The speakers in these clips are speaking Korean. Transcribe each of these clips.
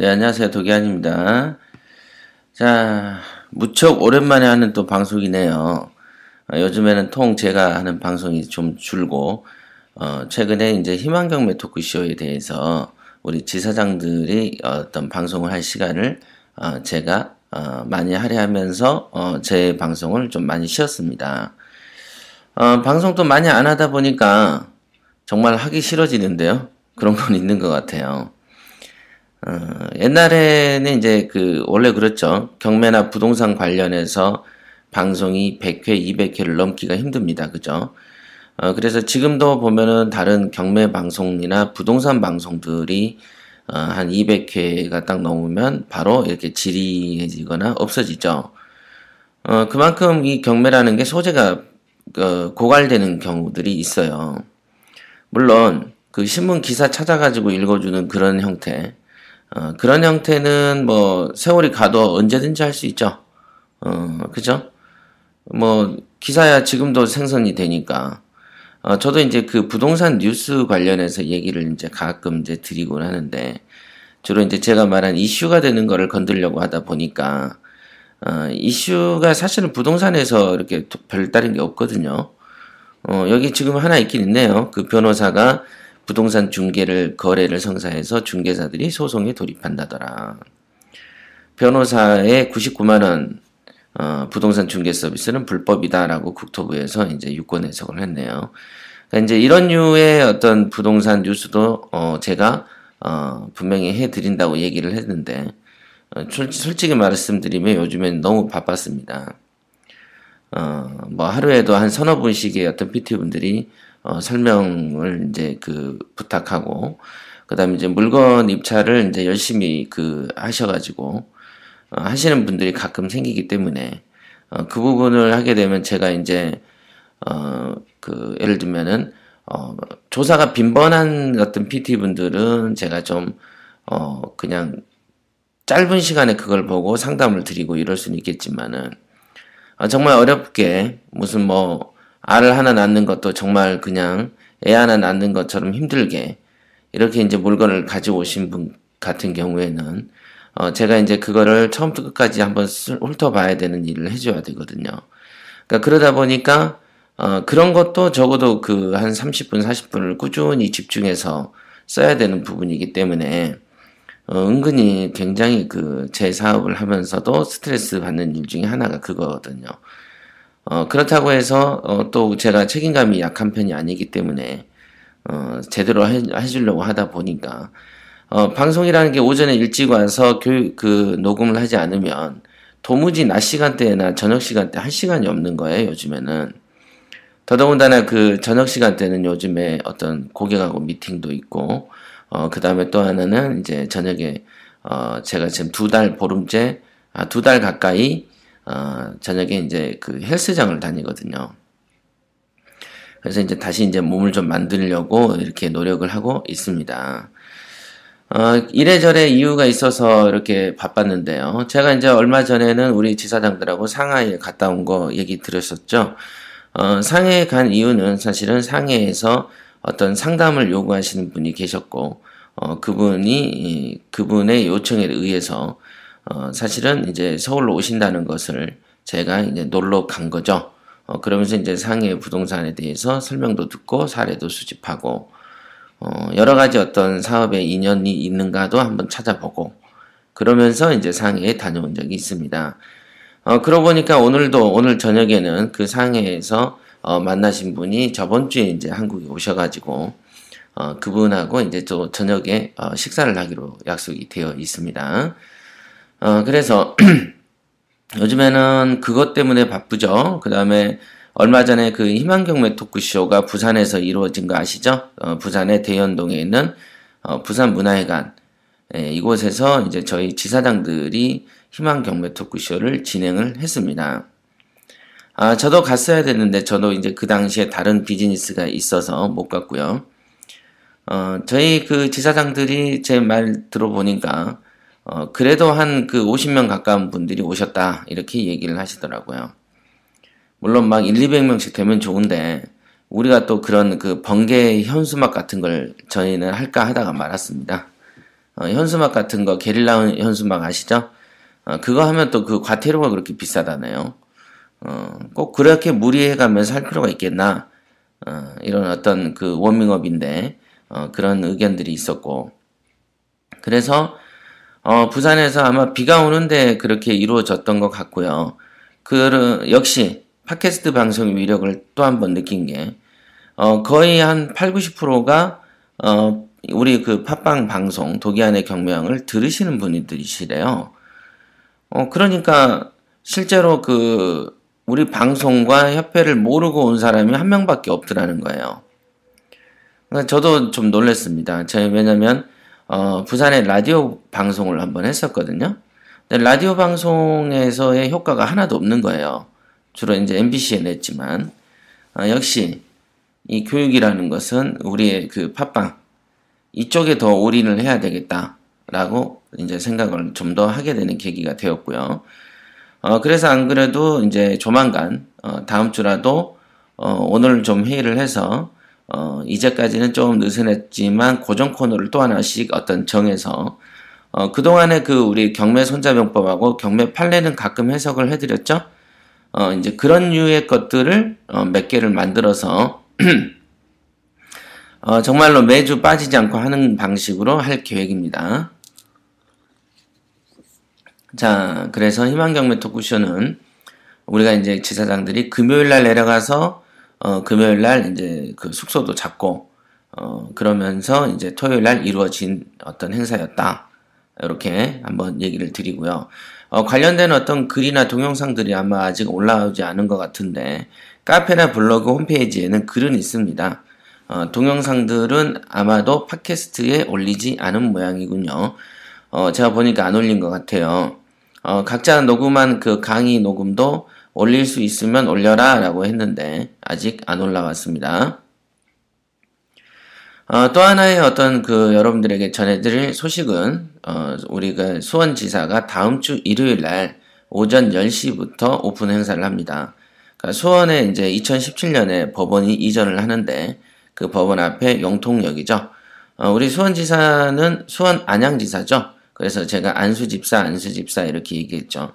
네, 안녕하세요. 도기환입니다. 자, 무척 오랜만에 하는 또 방송이네요. 어, 요즘에는 통 제가 하는 방송이 좀 줄고, 어, 최근에 이제 희망경매 토크쇼에 대해서 우리 지사장들이 어떤 방송을 할 시간을 어, 제가 어, 많이 할애하면서 어, 제 방송을 좀 많이 쉬었습니다. 어, 방송도 많이 안 하다 보니까 정말 하기 싫어지는데요. 그런 건 있는 것 같아요. 어, 옛날에는 이제 그, 원래 그렇죠. 경매나 부동산 관련해서 방송이 100회, 200회를 넘기가 힘듭니다. 그죠? 어, 그래서 지금도 보면은 다른 경매 방송이나 부동산 방송들이 어, 한 200회가 딱 넘으면 바로 이렇게 지리해지거나 없어지죠. 어, 그만큼 이 경매라는 게 소재가 어, 고갈되는 경우들이 있어요. 물론 그 신문 기사 찾아가지고 읽어주는 그런 형태, 어, 그런 형태는 뭐 세월이 가도 언제든지 할 수 있죠. 어, 그죠? 뭐 기사야 지금도 생성이 되니까. 어, 저도 이제 그 부동산 뉴스 관련해서 얘기를 이제 가끔 이제 드리곤 하는데 주로 이제 제가 말한 이슈가 되는 거를 건들려고 하다 보니까 어, 이슈가 사실은 부동산에서 이렇게 별다른 게 없거든요. 어, 여기 지금 하나 있긴 있네요. 그 변호사가 부동산 중개를 거래를 성사해서 중개사들이 소송에 돌입한다더라. 변호사의 99만 원 어, 부동산 중개 서비스는 불법이다라고 국토부에서 이제 유권 해석을 했네요. 그러니까 이제 이런 류의 어떤 부동산 뉴스도 어, 제가 어, 분명히 해드린다고 얘기를 했는데 어, 솔직히 말씀드리면 요즘엔 너무 바빴습니다. 어, 뭐 하루에도 한 서너 분씩의 어떤 PT분들이 어, 설명을 이제 그 부탁하고 그다음에 이제 물건 입찰을 이제 열심히 그 하셔가지고 어, 하시는 분들이 가끔 생기기 때문에 어, 그 부분을 하게 되면 제가 이제 어, 그 예를 들면은 어, 조사가 빈번한 어떤 PT 분들은 제가 좀 어, 그냥 짧은 시간에 그걸 보고 상담을 드리고 이럴 수는 있겠지만은 어, 정말 어렵게 무슨 뭐 알을 하나 낳는 것도 정말 그냥 애 하나 낳는 것처럼 힘들게 이렇게 이제 물건을 가지고 오신 분 같은 경우에는 어 제가 이제 그거를 처음부터 끝까지 한번 훑어봐야 되는 일을 해줘야 되거든요. 그러니까 그러다 보니까 어 그런 것도 적어도 그 한 30분 40분을 꾸준히 집중해서 써야 되는 부분이기 때문에 어 은근히 굉장히 그 제 사업을 하면서도 스트레스 받는 일 중에 하나가 그거거든요. 어, 그렇다고 해서 어, 또 제가 책임감이 약한 편이 아니기 때문에 어, 제대로 해, 해주려고 하다 보니까 어, 방송이라는 게 오전에 일찍 와서 교육 그 녹음을 하지 않으면 도무지 낮 시간대나 저녁 시간대 할 시간이 없는 거예요 요즘에는. 더더군다나 그 저녁 시간대는 요즘에 어떤 고객하고 미팅도 있고 어, 그 다음에 또 하나는 이제 저녁에 어, 제가 지금 두 달 보름째 아, 두 달 가까이 어, 저녁에 이제 그 헬스장을 다니거든요. 그래서 이제 다시 이제 몸을 좀 만들려고 이렇게 노력을 하고 있습니다. 어, 이래저래 이유가 있어서 이렇게 바빴는데요. 제가 이제 얼마 전에는 우리 지사장들하고 상하이에 갔다 온 거 얘기 들으셨죠? 어, 상해에 간 이유는 사실은 상해에서 어떤 상담을 요구하시는 분이 계셨고, 어, 그분이, 그분의 요청에 의해서 어, 사실은 이제 서울로 오신다는 것을 제가 이제 놀러 간 거죠. 어, 그러면서 이제 상해 부동산에 대해서 설명도 듣고 사례도 수집하고 어, 여러 가지 어떤 사업에 인연이 있는가도 한번 찾아보고 그러면서 이제 상해에 다녀온 적이 있습니다. 어, 그러고 보니까 오늘도 오늘 저녁에는 그 상해에서 어, 만나신 분이 저번 주에 이제 한국에 오셔가지고 어, 그분하고 이제 또 저녁에 어, 식사를 하기로 약속이 되어 있습니다. 어, 그래서 요즘에는 그것 때문에 바쁘죠. 그 다음에 얼마 전에 그 희망경매 토크쇼가 부산에서 이루어진 거 아시죠? 어, 부산의 대연동에 있는 어, 부산 문화회관 예, 이곳에서 이제 저희 지사장들이 희망경매 토크쇼를 진행을 했습니다. 아, 저도 갔어야 됐는데 저도 이제 그 당시에 다른 비즈니스가 있어서 못 갔고요. 어, 저희 그 지사장들이 제 말 들어보니까 어, 그래도 한 그 50명 가까운 분들이 오셨다. 이렇게 얘기를 하시더라고요. 물론 막 1, 200명씩 되면 좋은데, 우리가 또 그런 그 번개 현수막 같은 걸 저희는 할까 하다가 말았습니다. 어, 현수막 같은 거 게릴라 현수막 아시죠? 어, 그거 하면 또 그 과태료가 그렇게 비싸다네요. 어, 꼭 그렇게 무리해 가면서 할 필요가 있겠나? 어, 이런 어떤 그 워밍업인데 어, 그런 의견들이 있었고 그래서 어, 부산에서 아마 비가 오는데 그렇게 이루어졌던 것 같고요. 그 역시 팟캐스트 방송의 위력을 또 한 번 느낀 게 어, 거의 한 8, 90%가 어, 우리 그 팟빵 방송 도기안의 경명을 들으시는 분들이시래요. 어, 그러니까 실제로 그 우리 방송과 협회를 모르고 온 사람이 한 명밖에 없더라는 거예요. 그러니까 저도 좀 놀랐습니다. 제가 왜냐면 어, 부산에 라디오 방송을 한번 했었거든요. 근데 라디오 방송에서의 효과가 하나도 없는 거예요. 주로 이제 MBC에 냈지만 어, 역시 이 교육이라는 것은 우리의 그 팟빵 이쪽에 더 올인을 해야 되겠다라고 이제 생각을 좀 더 하게 되는 계기가 되었고요. 어, 그래서 안 그래도 이제 조만간, 어, 다음 주라도, 어, 오늘 좀 회의를 해서, 어, 이제까지는 좀 느슨했지만 고정 코너를 또 하나씩 어떤 정해서, 어, 그동안에 그 우리 경매 손자병법하고 경매 판례는 가끔 해석을 해드렸죠? 어, 이제 그런 류의 것들을 어, 몇 개를 만들어서, 어, 정말로 매주 빠지지 않고 하는 방식으로 할 계획입니다. 자, 그래서 희망경매 토크쇼는 우리가 이제 지사장들이 금요일 날 내려가서 어, 금요일 날 이제 그 숙소도 잡고 어, 그러면서 이제 토요일 날 이루어진 어떤 행사였다. 이렇게 한번 얘기를 드리고요. 어, 관련된 어떤 글이나 동영상들이 아마 아직 올라오지 않은 것 같은데 카페나 블로그 홈페이지에는 글은 있습니다. 어, 동영상들은 아마도 팟캐스트에 올리지 않은 모양이군요. 어, 제가 보니까 안 올린 것 같아요. 어, 각자 녹음한 그 강의 녹음도 올릴 수 있으면 올려라 라고 했는데 아직 안 올라왔습니다. 어, 또 하나의 어떤 그 여러분들에게 전해드릴 소식은 어, 우리가 수원지사가 다음 주 일요일 날 오전 10시부터 오픈 행사를 합니다. 그러니까 수원에 이제 2017년에 법원이 이전을 하는데 그 법원 앞에 영통역이죠. 어, 우리 수원지사는 수원 안양지사죠. 그래서 제가 안수집사, 안수집사 이렇게 얘기했죠.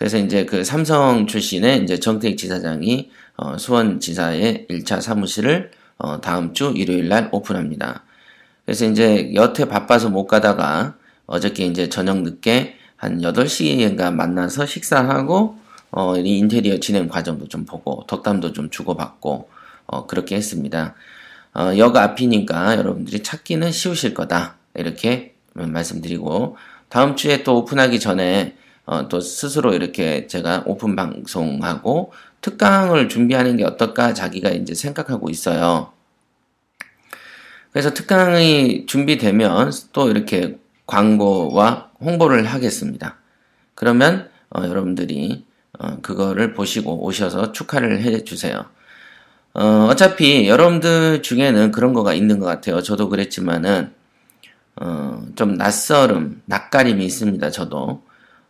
그래서 이제 그 삼성 출신의 이제 정택 지사장이 어, 수원 지사의 1차 사무실을 어, 다음 주 일요일 날 오픈합니다. 그래서 이제 여태 바빠서 못 가다가 어저께 이제 저녁 늦게 한 8시인가 만나서 식사하고 어, 이 인테리어 진행 과정도 좀 보고 덕담도 좀 주고받고 어, 그렇게 했습니다. 어, 역 앞이니까 여러분들이 찾기는 쉬우실 거다. 이렇게 말씀드리고 다음 주에 또 오픈하기 전에 어, 또 스스로 이렇게 제가 오픈 방송하고 특강을 준비하는 게 어떨까 자기가 이제 생각하고 있어요. 그래서 특강이 준비되면 또 이렇게 광고와 홍보를 하겠습니다. 그러면 어, 여러분들이 어, 그거를 보시고 오셔서 축하를 해 주세요. 어, 어차피 여러분들 중에는 그런 거가 있는 것 같아요. 저도 그랬지만은 어, 좀 낯설음, 낯가림이 있습니다. 저도.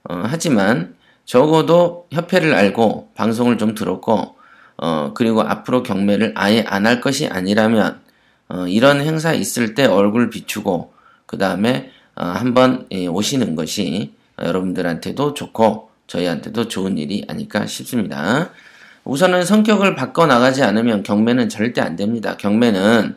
어, 하지만 적어도 협회를 알고 방송을 좀 들었고, 어, 그리고 앞으로 경매를 아예 안 할 것이 아니라면, 어, 이런 행사 있을 때 얼굴 비추고, 그 다음에 어, 한번 예, 오시는 것이 여러분들한테도 좋고, 저희한테도 좋은 일이 아닐까 싶습니다. 우선은 성격을 바꿔 나가지 않으면 경매는 절대 안 됩니다. 경매는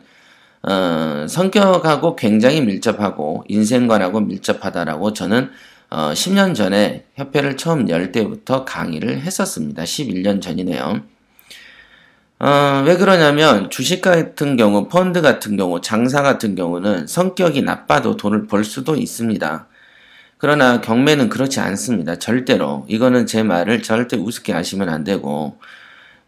어, 성격하고 굉장히 밀접하고 인생관하고 밀접하다라고 저는 어, 10년 전에 협회를 처음 열 때부터 강의를 했었습니다. 11년 전이네요. 어, 왜 그러냐면 주식 같은 경우, 펀드 같은 경우, 장사 같은 경우는 성격이 나빠도 돈을 벌 수도 있습니다. 그러나 경매는 그렇지 않습니다. 절대로. 이거는 제 말을 절대 우습게 하시면 안 되고,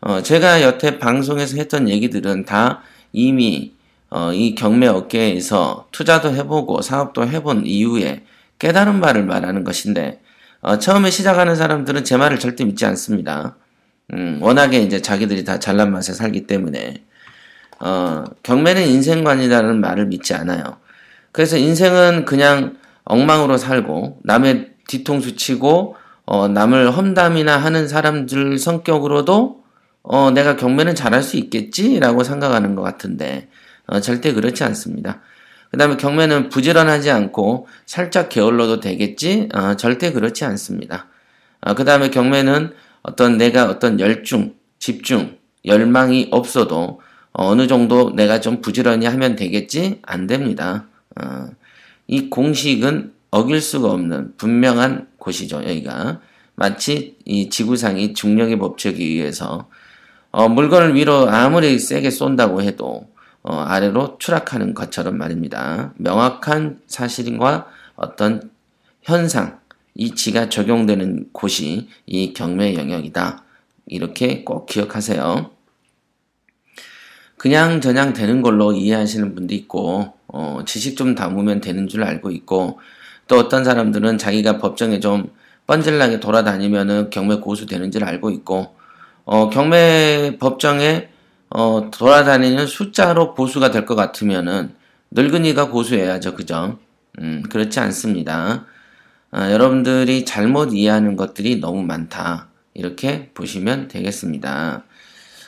어, 제가 여태 방송에서 했던 얘기들은 다 이미 어, 이 경매 업계에서 투자도 해보고 사업도 해본 이후에 깨달은 말을 말하는 것인데 어, 처음에 시작하는 사람들은 제 말을 절대 믿지 않습니다. 음, 워낙에 이제 자기들이 다 잘난 맛에 살기 때문에 어, 경매는 인생관이라는 말을 믿지 않아요. 그래서 인생은 그냥 엉망으로 살고 남의 뒤통수 치고 어, 남을 험담이나 하는 사람들 성격으로도 어, 내가 경매는 잘할 수 있겠지라고 생각하는 것 같은데 어, 절대 그렇지 않습니다. 그 다음에 경매는 부지런하지 않고 살짝 게을러도 되겠지? 어, 절대 그렇지 않습니다. 어, 그 다음에 경매는 어떤 내가 어떤 열중, 집중, 열망이 없어도 어느 정도 내가 좀 부지런히 하면 되겠지? 안 됩니다. 어, 이 공식은 어길 수가 없는 분명한 곳이죠, 여기가. 마치 이 지구상이 중력의 법칙에 의해서 어, 물건을 위로 아무리 세게 쏜다고 해도 어, 아래로 추락하는 것처럼 말입니다. 명확한 사실과 어떤 현상, 이치가 적용되는 곳이 이 경매 영역이다. 이렇게 꼭 기억하세요. 그냥 저냥 되는 걸로 이해하시는 분도 있고, 어, 지식 좀 담으면 되는 줄 알고 있고, 또 어떤 사람들은 자기가 법정에 좀 뻔질나게 돌아다니면은 경매 고수 되는 줄 알고 있고, 어, 경매 법정에 어, 돌아다니는 숫자로 고수가 될 것 같으면은 늙은이가 고수해야죠. 그죠? 음, 그렇지 않습니다. 아, 여러분들이 잘못 이해하는 것들이 너무 많다. 이렇게 보시면 되겠습니다.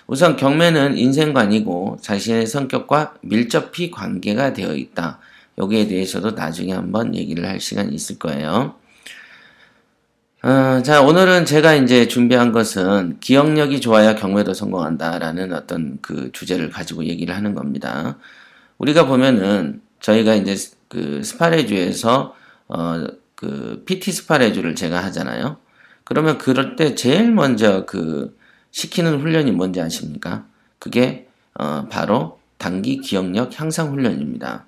우선 경매는 인생관이고 자신의 성격과 밀접히 관계가 되어 있다. 여기에 대해서도 나중에 한번 얘기를 할 시간이 있을 거예요. 어, 자, 오늘은 제가 이제 준비한 것은 기억력이 좋아야 경매도 성공한다라는 어떤 그 주제를 가지고 얘기를 하는 겁니다. 우리가 보면은 저희가 이제 그 스파레주에서 어, 그 PT 스파레주를 제가 하잖아요. 그러면 그럴 때 제일 먼저 그 시키는 훈련이 뭔지 아십니까? 그게 어, 바로 단기 기억력 향상 훈련입니다.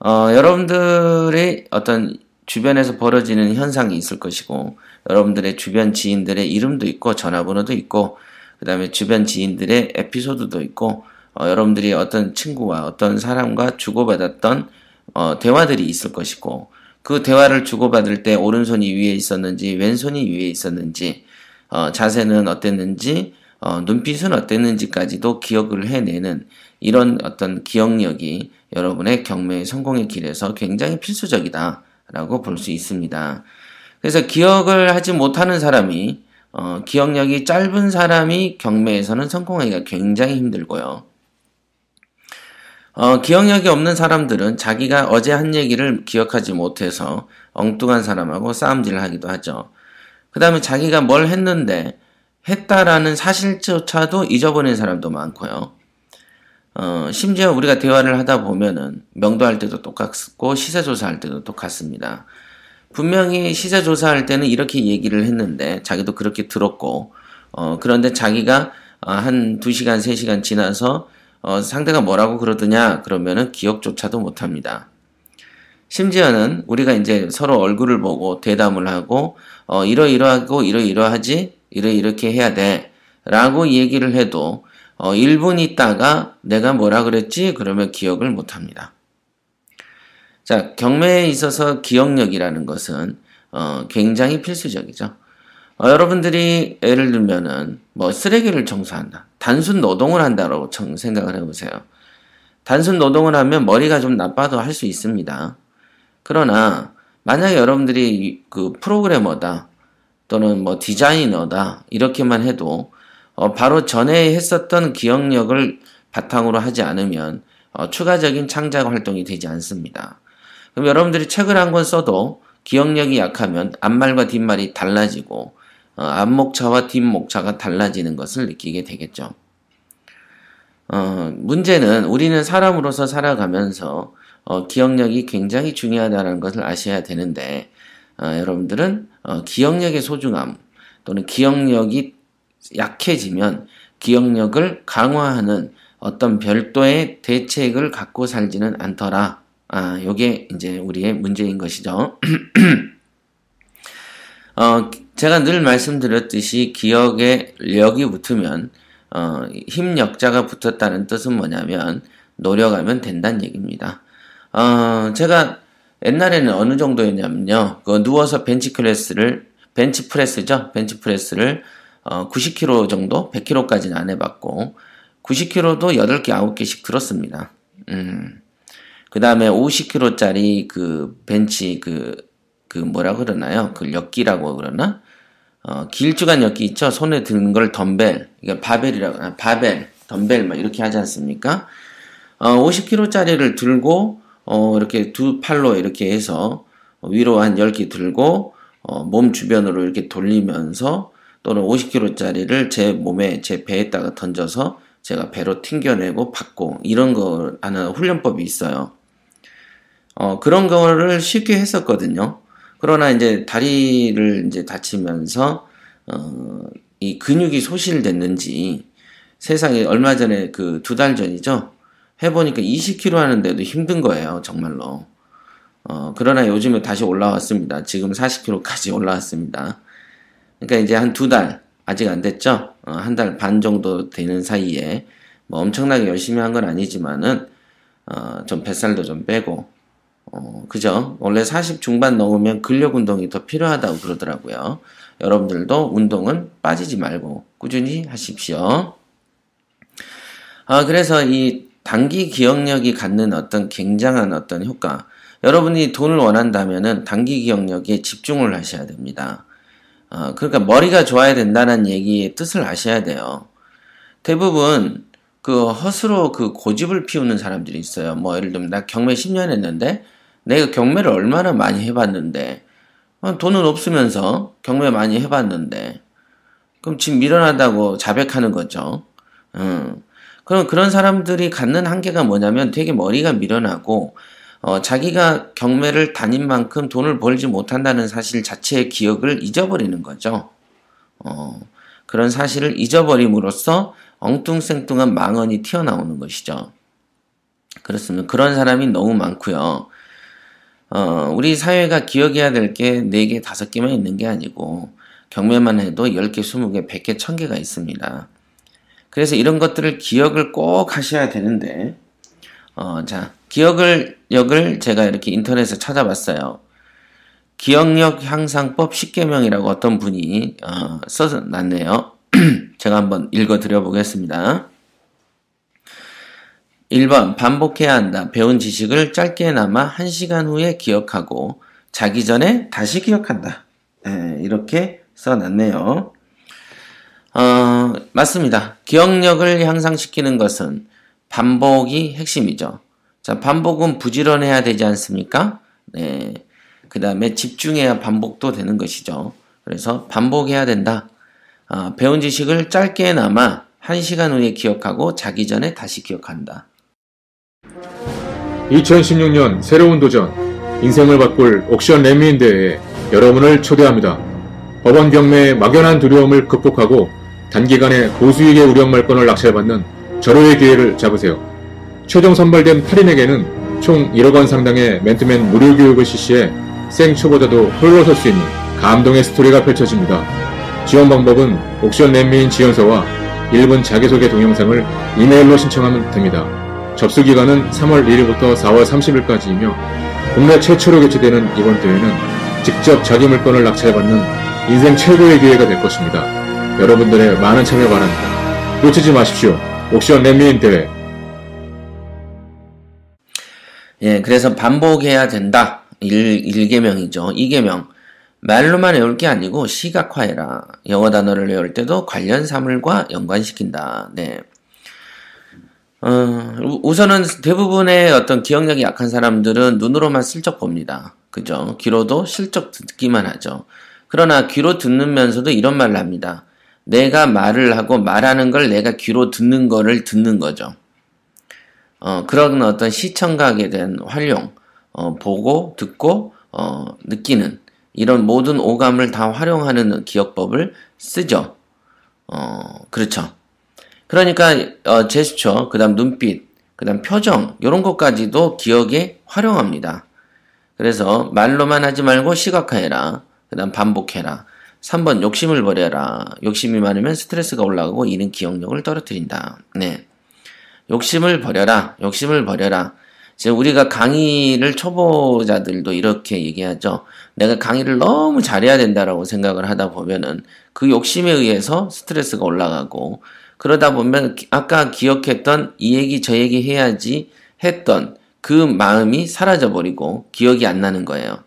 어, 여러분들의 어떤 주변에서 벌어지는 현상이 있을 것이고 여러분들의 주변 지인들의 이름도 있고 전화번호도 있고 그 다음에 주변 지인들의 에피소드도 있고 어, 여러분들이 어떤 친구와 어떤 사람과 주고받았던 어, 대화들이 있을 것이고 그 대화를 주고받을 때 오른손이 위에 있었는지 왼손이 위에 있었는지 어, 자세는 어땠는지 어, 눈빛은 어땠는지까지도 기억을 해내는 이런 어떤 기억력이 여러분의 경매 성공의 길에서 굉장히 필수적이다. 라고 볼 수 있습니다. 그래서 기억을 하지 못하는 사람이 어, 기억력이 짧은 사람이 경매에서는 성공하기가 굉장히 힘들고요. 어, 기억력이 없는 사람들은 자기가 어제 한 얘기를 기억하지 못해서 엉뚱한 사람하고 싸움질을 하기도 하죠. 그 다음에 자기가 뭘 했는데 했다라는 사실조차도 잊어버린 사람도 많고요. 어, 심지어 우리가 대화를 하다 보면은 명도할 때도 똑같고 시세 조사할 때도 똑같습니다. 분명히 시세 조사할 때는 이렇게 얘기를 했는데 자기도 그렇게 들었고 어, 그런데 자기가 어, 한 2시간, 3시간 지나서 어, 상대가 뭐라고 그러더냐 그러면은 기억조차도 못 합니다. 심지어는 우리가 이제 서로 얼굴을 보고 대담을 하고 어, 이러이러하고 이러이러하지 이러이렇게 해야 돼 라고 얘기를 해도 어, 1분 있다가 내가 뭐라 그랬지? 그러면 기억을 못 합니다. 자, 경매에 있어서 기억력이라는 것은 어, 굉장히 필수적이죠. 어, 여러분들이 예를 들면은 뭐 쓰레기를 청소한다. 단순 노동을 한다고 생각을 해보세요. 단순 노동을 하면 머리가 좀 나빠도 할 수 있습니다. 그러나 만약에 여러분들이 그 프로그래머다 또는 뭐 디자이너다 이렇게만 해도 어, 바로 전에 했었던 기억력을 바탕으로 하지 않으면 어, 추가적인 창작 활동이 되지 않습니다. 그럼 여러분들이 책을 한 권 써도 기억력이 약하면 앞말과 뒷말이 달라지고 어, 앞목차와 뒷목차가 달라지는 것을 느끼게 되겠죠. 어, 문제는 우리는 사람으로서 살아가면서 어, 기억력이 굉장히 중요하다는 것을 아셔야 되는데 어, 여러분들은 어, 기억력의 소중함 또는 기억력이 약해지면 기억력을 강화하는 어떤 별도의 대책을 갖고 살지는 않더라. 아, 요게 이제 우리의 문제인 것이죠. 어, 제가 늘 말씀드렸듯이 기억에 력이 붙으면 어, 힘력자가 붙었다는 뜻은 뭐냐면 노력하면 된다는 얘기입니다. 어, 제가 옛날에는 어느 정도였냐면요. 그 누워서 벤치 클래스를 벤치 프레스죠. 벤치 프레스를 어, 90kg 정도, 100kg까지는 안 해봤고 90kg도 8개, 9개씩 들었습니다. 음. 그 다음에 50kg짜리 그 벤치 그, 그 뭐라 그러나요? 그 엿기라고 그러나? 어, 길쭉한 엿기 있죠? 손에 드는 걸 덤벨, 이게 바벨이라고, 아, 바벨, 덤벨 막 이렇게 하지 않습니까? 어, 50kg짜리를 들고 어, 이렇게 두 팔로 이렇게 해서 위로 한 10개 들고 어, 몸 주변으로 이렇게 돌리면서 또는 50kg짜리를 제 몸에 제 배에다가 던져서 제가 배로 튕겨내고 받고 이런 거 하는 훈련법이 있어요. 어, 그런 거를 쉽게 했었거든요. 그러나 이제 다리를 이제 다치면서 어, 이 근육이 소실됐는지 세상에 얼마 전에 그 두 달 전이죠. 해보니까 20kg 하는데도 힘든 거예요. 정말로. 어, 그러나 요즘에 다시 올라왔습니다. 지금 40kg까지 올라왔습니다. 그러니까 이제 한 두 달, 아직 안 됐죠? 어, 한 달 반 정도 되는 사이에 뭐 엄청나게 열심히 한 건 아니지만은 어, 좀 뱃살도 좀 빼고 어, 그죠? 원래 40 중반 넘으면 근력 운동이 더 필요하다고 그러더라고요. 여러분들도 운동은 빠지지 말고 꾸준히 하십시오. 아, 그래서 이 단기 기억력이 갖는 어떤 굉장한 어떤 효과. 여러분이 돈을 원한다면은 단기 기억력에 집중을 하셔야 됩니다. 어, 그러니까 머리가 좋아야 된다는 얘기의 뜻을 아셔야 돼요. 대부분 그 허스로 그 고집을 피우는 사람들이 있어요. 뭐 예를 들면 나 경매 10년 했는데 내가 경매를 얼마나 많이 해봤는데 어, 돈은 없으면서 경매 많이 해봤는데 그럼 집 밀어나다고 자백하는 거죠. 음. 그럼 그런 사람들이 갖는 한계가 뭐냐면 되게 머리가 미련하고 어, 자기가 경매를 다닌 만큼 돈을 벌지 못한다는 사실 자체의 기억을 잊어버리는 거죠. 어, 그런 사실을 잊어버림으로써 엉뚱생뚱한 망언이 튀어나오는 것이죠. 그렇습니다. 그런 사람이 너무 많고요. 어, 우리 사회가 기억해야 될 게 4개, 5개만 있는 게 아니고 경매만 해도 10개, 20개, 100개, 1000개가 있습니다. 그래서 이런 것들을 기억을 꼭 하셔야 되는데, 어, 자, 기억을, 역을 제가 이렇게 인터넷에 찾아봤어요. 기억력 향상법 10개명이라고 어떤 분이, 어, 써놨네요. 제가 한번 읽어 드려 보겠습니다. 1번, 반복해야 한다. 배운 지식을 짧게나마 1시간 후에 기억하고, 자기 전에 다시 기억한다. 네, 이렇게 써놨네요. 어, 맞습니다. 기억력을 향상시키는 것은 반복이 핵심이죠. 자, 반복은 부지런해야 되지 않습니까? 네. 그 다음에 집중해야 반복도 되는 것이죠. 그래서 반복해야 된다. 어, 배운 지식을 짧게나마 1시간 후에 기억하고 자기 전에 다시 기억한다. 2016년 새로운 도전, 인생을 바꿀 옥션 랜미인 대회에 여러분을 초대합니다. 법원 경매의 막연한 두려움을 극복하고 단기간에 고수익의 우량말권을 낙찰받는 절호의 기회를 잡으세요. 최종 선발된 8인에게는 총 1억 원 상당의 멘트맨 무료 교육을 실시해 생 초보자도 홀로 설 수 있는 감동의 스토리가 펼쳐집니다. 지원 방법은 옥션 랜미인 지원서와 1분 자기소개 동영상을 이메일로 신청하면 됩니다. 접수 기간은 3월 1일부터 4월 30일까지이며 국내 최초로 개최되는 이번 대회는 직접 자기 물건을 낙찰받는 인생 최고의 기회가 될 것입니다. 여러분들의 많은 참여 바랍니다. 놓치지 마십시오. 옥션 랜미인 대회. 예, 그래서 반복해야 된다. 1, 1개명이죠. 2개명. 말로만 외울 게 아니고 시각화해라. 영어 단어를 외울 때도 관련 사물과 연관시킨다. 네. 어, 우선은 대부분의 어떤 기억력이 약한 사람들은 눈으로만 슬쩍 봅니다. 그죠? 귀로도 실적 듣기만 하죠. 그러나 귀로 듣는면서도 이런 말을 합니다. 내가 말을 하고 말하는 걸 내가 귀로 듣는 거를 듣는 거죠. 어, 그런 어떤 시청각에 대한 활용, 어, 보고, 듣고, 어, 느끼는 이런 모든 오감을 다 활용하는 기억법을 쓰죠. 어, 그렇죠. 그러니까 어, 제스처, 그다음 눈빛, 그다음 표정 이런 것까지도 기억에 활용합니다. 그래서 말로만 하지 말고 시각화해라. 그다음 반복해라. 3번 욕심을 버려라. 욕심이 많으면 스트레스가 올라가고 이는 기억력을 떨어뜨린다. 네. 욕심을 버려라. 욕심을 버려라. 이제 우리가 강의를 초보자들도 이렇게 얘기하죠. 내가 강의를 너무 잘해야 된다라고 생각을 하다 보면은 그 욕심에 의해서 스트레스가 올라가고 그러다 보면 아까 기억했던 이 얘기 저 얘기 해야지 했던 그 마음이 사라져 버리고 기억이 안 나는 거예요.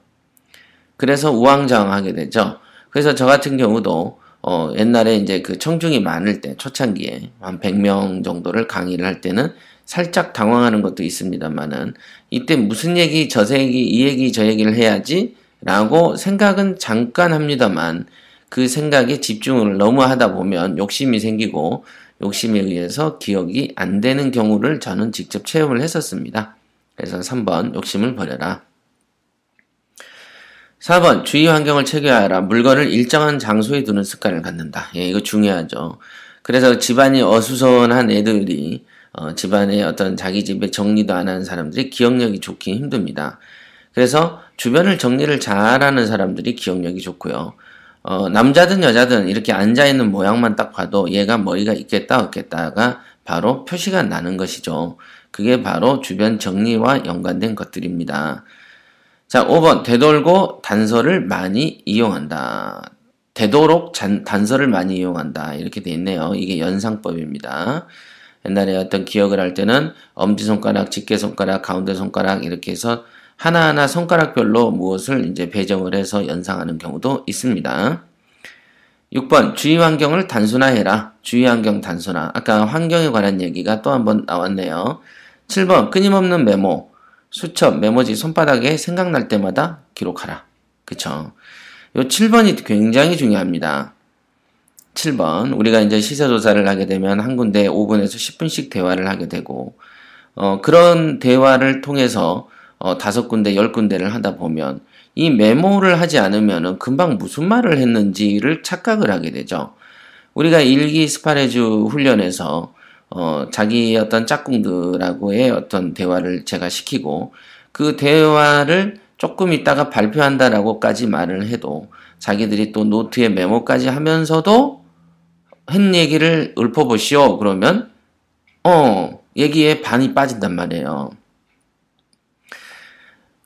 그래서 우왕좌왕하게 되죠. 그래서 저 같은 경우도 어, 옛날에 이제 그 청중이 많을 때 초창기에 한 100명 정도를 강의를 할 때는 살짝 당황하는 것도 있습니다만은 이때 무슨 얘기, 저 얘기, 이 얘기, 저 얘기를 해야지 라고 생각은 잠깐 합니다만 그 생각에 집중을 너무 하다 보면 욕심이 생기고 욕심에 의해서 기억이 안 되는 경우를 저는 직접 체험을 했었습니다. 그래서 3번 욕심을 버려라. 4번 주위 환경을 체계하라. 물건을 일정한 장소에 두는 습관을 갖는다. 예, 이거 중요하죠. 그래서 집안이 어수선한 애들이 어, 집안에 어떤 자기 집에 정리도 안 하는 사람들이 기억력이 좋기 힘듭니다. 그래서 주변을 정리를 잘하는 사람들이 기억력이 좋고요. 어, 남자든 여자든 이렇게 앉아 있는 모양만 딱 봐도 얘가 머리가 있겠다 없겠다가 바로 표시가 나는 것이죠. 그게 바로 주변 정리와 연관된 것들입니다. 자, 5번. 되돌고 단서를 많이 이용한다. 되도록 잔, 단서를 많이 이용한다. 이렇게 돼 있네요. 이게 연상법입니다. 옛날에 어떤 기억을 할 때는 엄지손가락, 집게손가락, 가운데 손가락 이렇게 해서 하나하나 손가락별로 무엇을 이제 배정을 해서 연상하는 경우도 있습니다. 6번 주위 환경을 단순화해라. 주위 환경 단순화. 아까 환경에 관한 얘기가 또 한 번 나왔네요. 7번 끊임없는 메모. 수첩, 메모지 손바닥에 생각날 때마다 기록하라. 그쵸? 요 7번이 굉장히 중요합니다. 7번. 우리가 이제 시세조사를 하게 되면 한 군데 5분에서 10분씩 대화를 하게 되고, 어, 그런 대화를 통해서 어, 다섯 군데, 열 군데를 하다 보면 이 메모를 하지 않으면 금방 무슨 말을 했는지를 착각을 하게 되죠. 우리가 일기 스파레주 훈련에서 어, 자기 어떤 짝꿍들하고의 어떤 대화를 제가 시키고 그 대화를 조금 있다가 발표한다라고까지 말을 해도 자기들이 또 노트에 메모까지 하면서도 한 얘기를 읊어보시오. 그러면 어 얘기에 반이 빠진단 말이에요.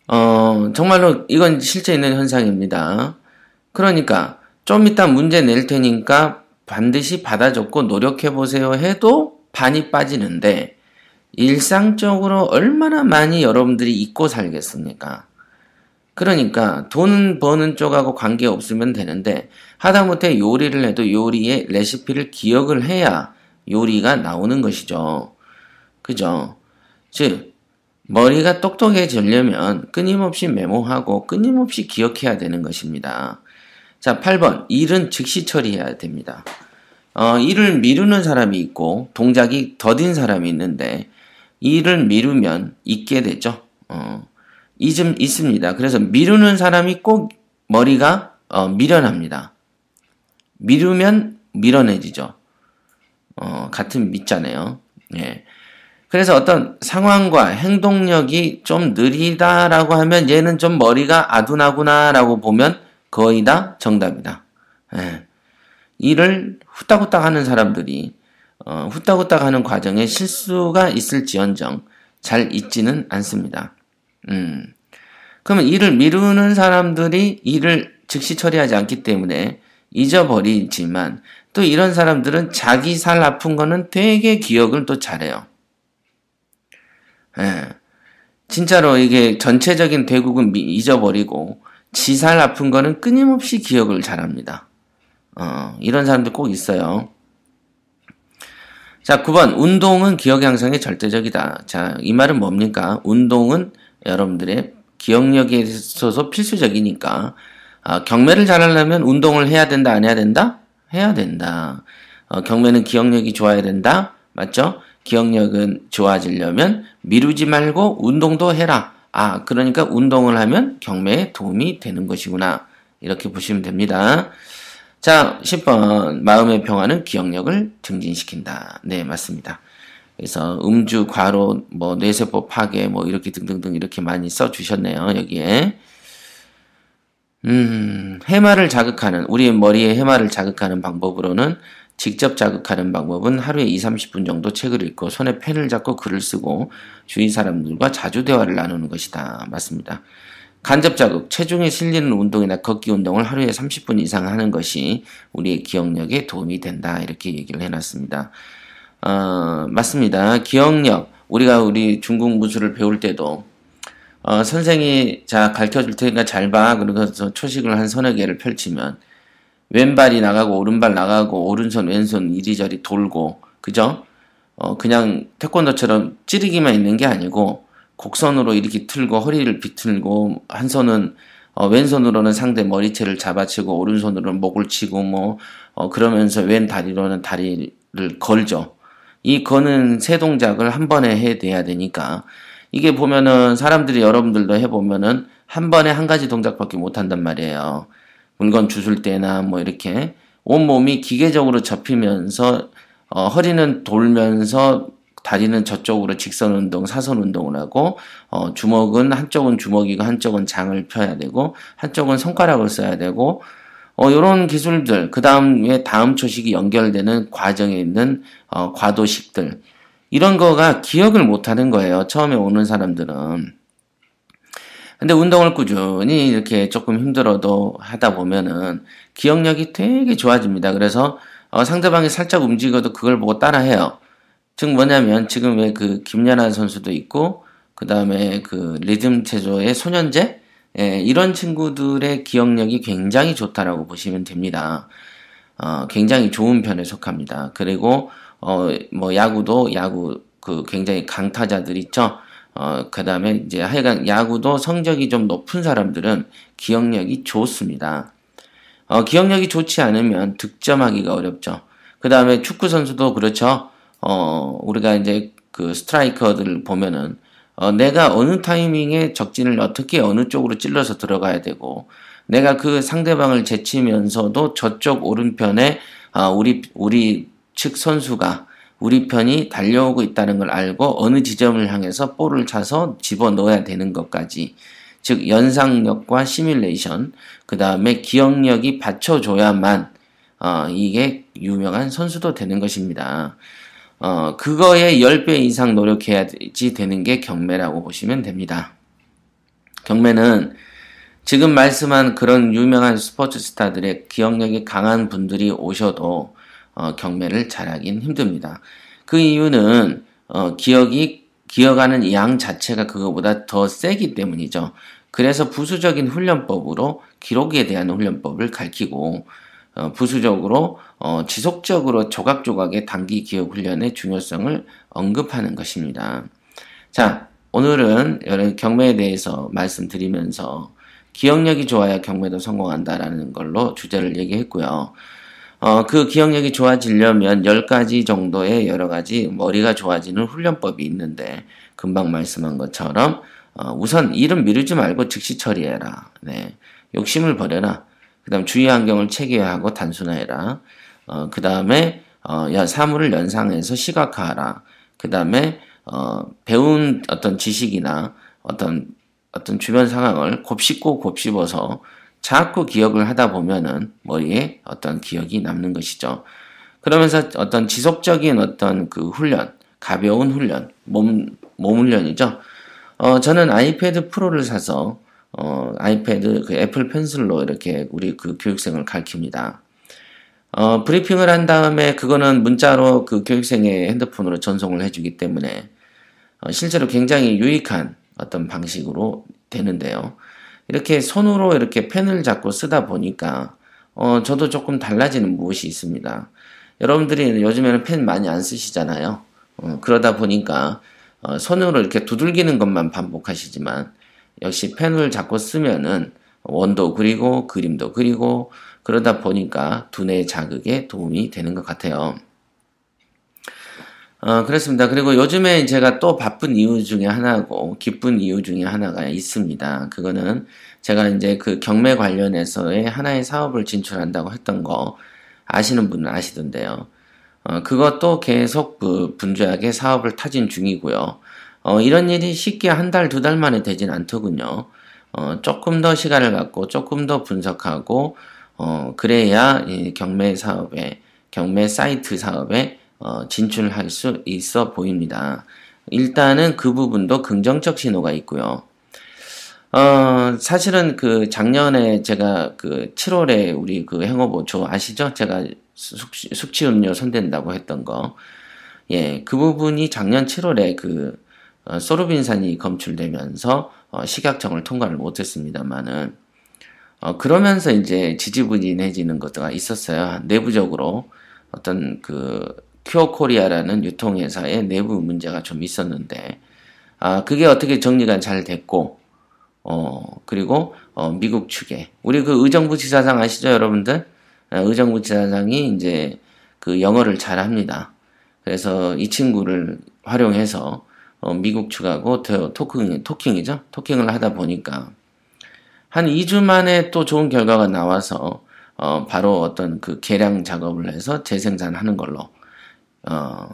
어, 정말로 이건 실제 있는 현상입니다. 그러니까 좀 이따 문제 낼 테니까 반드시 받아 적고 노력해 보세요 해도 반이 빠지는데 일상적으로 얼마나 많이 여러분들이 잊고 살겠습니까? 그러니까 돈 버는 쪽하고 관계 없으면 되는데 하다못해 요리를 해도 요리의 레시피를 기억을 해야 요리가 나오는 것이죠. 그죠? 즉 머리가 똑똑해지려면 끊임없이 메모하고 끊임없이 기억해야 되는 것입니다. 자, 8번. 일은 즉시 처리해야 됩니다. 어, 일을 미루는 사람이 있고 동작이 더딘 사람이 있는데 일을 미루면 잊게 되죠. 어, 이좀 있습니다. 그래서 미루는 사람이 꼭 머리가 어, 미련합니다. 미루면 밀어내지죠. 어, 같은 밑잖아요. 예. 그래서 어떤 상황과 행동력이 좀 느리다라고 하면 얘는 좀 머리가 아둔하구나라고 보면 거의 다 정답이다. 예. 일을 후딱후딱 하는 사람들이 어, 후딱후딱 하는 과정에 실수가 있을지언정 잘 잊지는 않습니다. 음. 그러면 일을 미루는 사람들이 일을 즉시 처리하지 않기 때문에 잊어버리지만 또 이런 사람들은 자기 살 아픈 거는 되게 기억을 또 잘해요. 예. 진짜로 이게 전체적인 대국은 잊어버리고 지 살 아픈 거는 끊임없이 기억을 잘합니다. 어, 이런 사람들 꼭 있어요. 자, 9번. 운동은 기억 향상에 절대적이다. 자, 이 말은 뭡니까? 운동은 여러분들의 기억력에 있어서 필수적이니까, 어, 경매를 잘하려면 운동을 해야 된다, 안 해야 된다? 해야 된다. 어, 경매는 기억력이 좋아야 된다? 맞죠? 기억력은 좋아지려면 미루지 말고 운동도 해라. 아, 그러니까 운동을 하면 경매에 도움이 되는 것이구나. 이렇게 보시면 됩니다. 자, 10번. 마음의 평화는 기억력을 증진시킨다. 네, 맞습니다. 그래서 음주, 과로, 뭐, 뇌세포 파괴, 뭐, 이렇게 등등등 이렇게 많이 써주셨네요. 여기에. 음, 해마를 자극하는, 우리의 머리에 해마를 자극하는 방법으로는 직접 자극하는 방법은 하루에 2, 30분 정도 책을 읽고 손에 펜을 잡고 글을 쓰고 주위 사람들과 자주 대화를 나누는 것이다. 맞습니다. 간접 자극, 체중에 실리는 운동이나 걷기 운동을 하루에 30분 이상 하는 것이 우리의 기억력에 도움이 된다. 이렇게 얘기를 해놨습니다. 어, 맞습니다. 기억력, 우리가 우리 중국 무술을 배울 때도 어, 선생이 자 가르쳐 줄 테니까 잘 봐. 그러면서 초식을 한 서너 개를 펼치면 왼발이 나가고 오른발 나가고 오른손 왼손 이리저리 돌고 그죠? 어, 그냥 태권도처럼 찌르기만 있는 게 아니고 곡선으로 이렇게 틀고 허리를 비틀고 한 손은 어, 왼손으로는 상대 머리채를 잡아치고 오른손으로는 목을 치고 뭐 어, 그러면서 왼 다리로는 다리를 걸죠. 이 거는 세 동작을 한 번에 해야 되니까 이게 보면은 사람들이 여러분들도 해보면은 한 번에 한 가지 동작밖에 못 한단 말이에요. 물건 주술 때나 뭐 이렇게 온몸이 기계적으로 접히면서 어, 허리는 돌면서 다리는 저쪽으로 직선 운동, 사선 운동을 하고 어, 주먹은 한쪽은 주먹이고 한쪽은 장을 펴야 되고 한쪽은 손가락을 써야 되고 어, 요런 기술들, 그 다음에 다음 초식이 연결되는 과정에 있는 어, 과도식들 이런 거가 기억을 못 하는 거예요. 처음에 오는 사람들은. 근데 운동을 꾸준히 이렇게 조금 힘들어도 하다 보면은 기억력이 되게 좋아집니다. 그래서 어, 상대방이 살짝 움직여도 그걸 보고 따라해요. 즉 뭐냐면 지금 왜 그 김연아 선수도 있고 그 다음에 그 리듬 체조의 소년제 예, 이런 친구들의 기억력이 굉장히 좋다라고 보시면 됩니다. 어, 굉장히 좋은 편에 속합니다. 그리고 어, 뭐 야구도 야구 그 굉장히 강타자들 있죠. 어, 그 다음에 이제 하여간 야구도 성적이 좀 높은 사람들은 기억력이 좋습니다. 어, 기억력이 좋지 않으면 득점하기가 어렵죠. 그 다음에 축구 선수도 그렇죠. 어, 우리가 이제 그 스트라이커들 보면은 어, 내가 어느 타이밍에 적진을 어떻게 어느 쪽으로 찔러서 들어가야 되고 내가 그 상대방을 제치면서도 저쪽 오른편에 아, 우리 우리 측 선수가 우리 편이 달려오고 있다는 걸 알고 어느 지점을 향해서 볼을 차서 집어 넣어야 되는 것까지 즉 연상력과 시뮬레이션 그 다음에 기억력이 받쳐줘야만 어, 이게 유명한 선수도 되는 것입니다. 어, 그거에 10배 이상 노력해야지 되는 게 경매라고 보시면 됩니다. 경매는 지금 말씀한 그런 유명한 스포츠 스타들의 기억력이 강한 분들이 오셔도 어, 경매를 잘하긴 힘듭니다. 그 이유는 어, 기억이 기억하는 양 자체가 그거보다 더 세기 때문이죠. 그래서 부수적인 훈련법으로 기록에 대한 훈련법을 가르치고 어, 부수적으로 어, 지속적으로 조각조각의 단기 기억 훈련의 중요성을 언급하는 것입니다. 자, 오늘은 여러 경매에 대해서 말씀드리면서 기억력이 좋아야 경매도 성공한다라는 걸로 주제를 얘기했고요. 어, 그 기억력이 좋아지려면 10가지 정도의 여러 가지 머리가 좋아지는 훈련법이 있는데, 금방 말씀한 것처럼, 어, 우선 일은 미루지 말고 즉시 처리해라. 네. 욕심을 버려라. 그 다음 주의 환경을 체계화하고 단순화해라. 어, 그 다음에, 어, 사물을 연상해서 시각화하라. 그 다음에, 어, 배운 어떤 지식이나 어떤, 어떤 주변 상황을 곱씹고 곱씹어서 자꾸 기억을 하다 보면은 머리에 어떤 기억이 남는 것이죠. 그러면서 어떤 지속적인 어떤 그 훈련, 가벼운 훈련, 몸, 몸 훈련이죠. 어, 저는 아이패드 프로를 사서, 어, 아이패드 그 애플 펜슬로 이렇게 우리 그 교육생을 가르칩니다. 어, 브리핑을 한 다음에 그거는 문자로 그 교육생의 핸드폰으로 전송을 해주기 때문에 어, 실제로 굉장히 유익한 어떤 방식으로 되는데요. 이렇게 손으로 이렇게 펜을 잡고 쓰다 보니까 어, 저도 조금 달라지는 무엇이 있습니다. 여러분들이 요즘에는 펜 많이 안 쓰시잖아요. 어, 그러다 보니까 어, 손으로 이렇게 두들기는 것만 반복하시지만 역시 펜을 잡고 쓰면은 원도 그리고 그림도 그리고 그러다 보니까 두뇌 자극에 도움이 되는 것 같아요. 어, 그렇습니다. 그리고 요즘에 제가 또 바쁜 이유 중에 하나고, 기쁜 이유 중에 하나가 있습니다. 그거는 제가 이제 그 경매 관련해서의 하나의 사업을 진출한다고 했던 거 아시는 분은 아시던데요. 어, 그것도 계속 그 분주하게 사업을 타진 중이고요. 어, 이런 일이 쉽게 한 달, 두 달 만에 되진 않더군요. 어, 조금 더 시간을 갖고 조금 더 분석하고, 어, 그래야 이 경매 사업에, 경매 사이트 사업에 어, 진출할 수 있어 보입니다. 일단은 그 부분도 긍정적 신호가 있고요. 어, 사실은 그 작년에 제가 그 7월에 우리 그 행어보초 아시죠? 제가 숙취, 숙취 음료 손댄다고 했던 거. 예, 그 부분이 작년 7월에 그 어, 소르빈산이 검출되면서 어, 식약청을 통과를 못했습니다만은 어, 그러면서 이제 지지부진해지는 것가 있었어요. 내부적으로 어떤 그 큐어코리아라는 유통회사의 내부 문제가 좀 있었는데 아 그게 어떻게 정리가 잘 됐고 어 그리고 어, 미국 측에 우리 그 의정부 지사장 아시죠 여러분들 아, 의정부 지사장이 이제 그 영어를 잘합니다. 그래서 이 친구를 활용해서 어, 미국 측하고 talking, talking이죠. talking을 하다 보니까 한 2주 만에 또 좋은 결과가 나와서 어, 바로 어떤 그 계량 작업을 해서 재생산하는 걸로 어,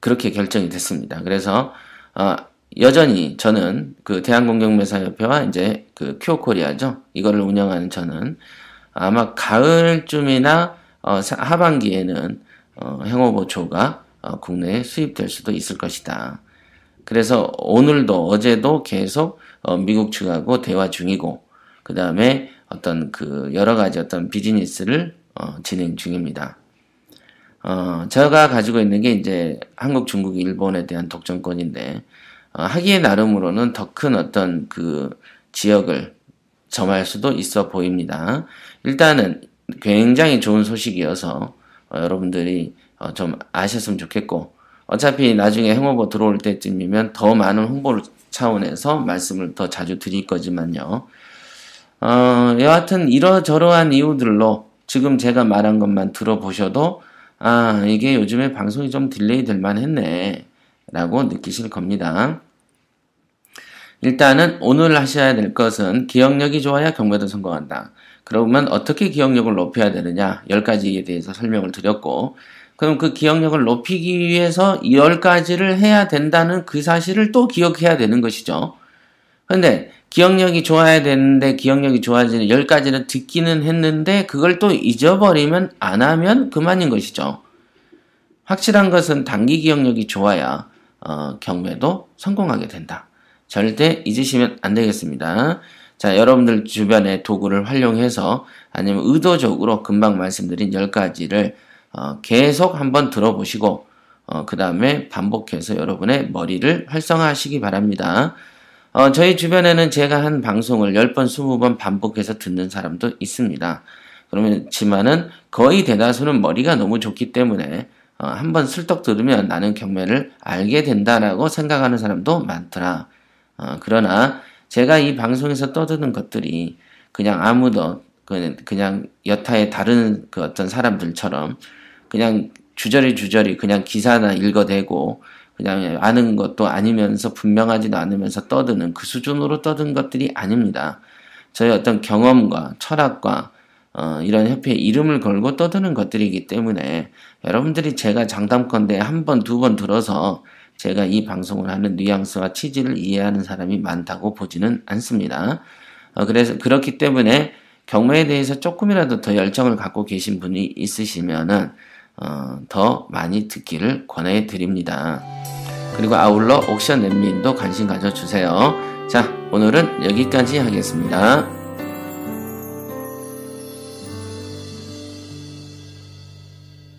그렇게 결정이 됐습니다. 그래서 어, 여전히 저는 그 대한공경매사협회와 이제 그 큐어코리아죠. 이거를 운영하는 저는 아마 가을쯤이나 어, 하반기에는 어, 행어보초가 어, 국내에 수입될 수도 있을 것이다. 그래서 오늘도 어제도 계속 어, 미국 측하고 대화 중이고 그 다음에 어떤 그 여러 가지 어떤 비즈니스를 어, 진행 중입니다. 어, 제가 가지고 있는 게 이제 한국, 중국, 일본에 대한 독점권인데 어, 하기에 나름으로는 더 큰 어떤 그 지역을 점할 수도 있어 보입니다. 일단은 굉장히 좋은 소식이어서 어, 여러분들이 어, 좀 아셨으면 좋겠고 어차피 나중에 행오버 들어올 때쯤이면 더 많은 홍보를 차원에서 말씀을 더 자주 드릴 거지만요. 어, 여하튼 이러저러한 이유들로 지금 제가 말한 것만 들어보셔도 아 이게 요즘에 방송이 좀 delay 될 만했네 라고 느끼실 겁니다. 일단은 오늘 하셔야 될 것은 기억력이 좋아야 경매도 성공한다. 그러면 어떻게 기억력을 높여야 되느냐 10가지에 대해서 설명을 드렸고 그럼 그 기억력을 높이기 위해서 10가지를 해야 된다는 그 사실을 또 기억해야 되는 것이죠. 근데 기억력이 좋아야 되는데 기억력이 좋아지는 10가지를 듣기는 했는데 그걸 또 잊어버리면 안 하면 그만인 것이죠. 확실한 것은 단기 기억력이 좋아야 어, 경매도 성공하게 된다. 절대 잊으시면 안 되겠습니다. 자, 여러분들 주변의 도구를 활용해서 아니면 의도적으로 금방 말씀드린 10가지를 어, 계속 한번 들어보시고 어, 그 다음에 반복해서 여러분의 머리를 활성화하시기 바랍니다. 어, 저희 주변에는 제가 한 방송을 10번, 20번 반복해서 듣는 사람도 있습니다. 그러면지만은 거의 대다수는 머리가 너무 좋기 때문에 어, 한번 슬쩍 들으면 나는 경매를 알게 된다라고 생각하는 사람도 많더라. 어, 그러나 제가 이 방송에서 떠드는 것들이 그냥 아무도 그냥 여타의 다른 그 어떤 사람들처럼 그냥 주저리 주저리 그냥 기사나 읽어대고 그냥 아는 것도 아니면서 분명하지도 않으면서 떠드는 그 수준으로 떠든 것들이 아닙니다. 저희 어떤 경험과 철학과 어, 이런 협회에 이름을 걸고 떠드는 것들이기 때문에 여러분들이 제가 장담컨대 한 번, 두 번 들어서 제가 이 방송을 하는 뉘앙스와 취지를 이해하는 사람이 많다고 보지는 않습니다. 어, 그래서 그렇기 때문에 경매에 대해서 조금이라도 더 열정을 갖고 계신 분이 있으시면은 어, 더 많이 듣기를 권해 드립니다. 그리고 아울러 옥션 랜민도 관심 가져주세요. 자, 오늘은 여기까지 하겠습니다.